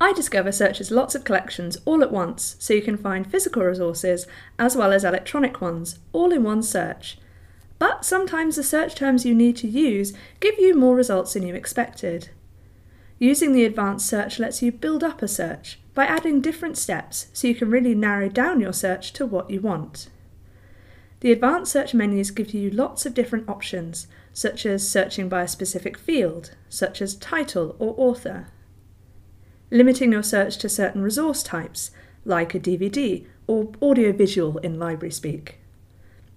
iDiscover searches lots of collections all at once, so you can find physical resources as well as electronic ones, all in one search. But sometimes the search terms you need to use give you more results than you expected. Using the advanced search lets you build up a search by adding different steps so you can really narrow down your search to what you want. The advanced search menus give you lots of different options, such as searching by a specific field, such as title or author limiting your search to certain resource types, like a DVD or audiovisual in library speak.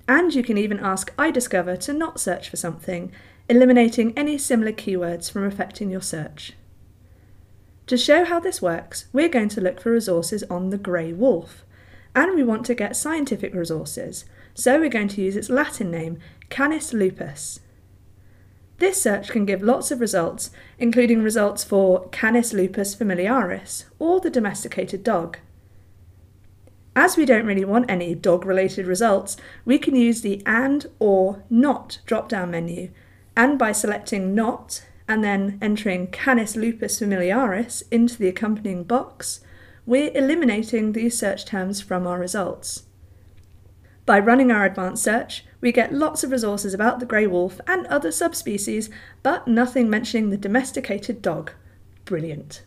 And you can even ask iDiscover to not search for something, eliminating any similar keywords from affecting your search. To show how this works, we're going to look for resources on the grey wolf, and we want to get scientific resources, so we're going to use its Latin name, Canis lupus. This search can give lots of results, including results for Canis lupus familiaris, or the domesticated dog. As we don't really want any dog related results, we can use the AND or NOT drop down menu, and by selecting NOT and then entering Canis lupus familiaris into the accompanying box, we're eliminating these search terms from our results. By running our advanced search, we get lots of resources about the grey wolf and other subspecies, but nothing mentioning the domesticated dog. Brilliant.